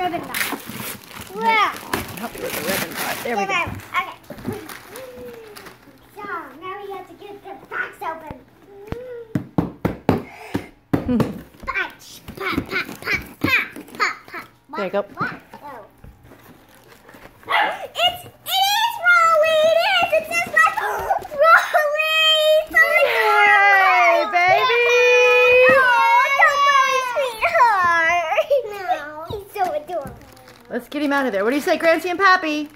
ribbon knot. Wow. Help you with the ribbon knot. There we go. Okay. So now we have to get the box open. Punch. Pop, pop, pop, pop, pop, pop. There you go. What? Let's get him out of there. What do you say, Grancy and Pappy?